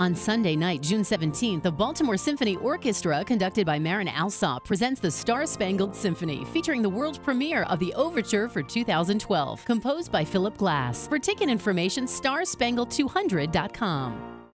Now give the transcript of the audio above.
On Sunday night, June 17th, the Baltimore Symphony Orchestra, conducted by Marin Alsop, presents the Star Spangled Symphony, featuring the world premiere of the Overture for 2012, composed by Philip Glass. For ticket information, starspangled200.com.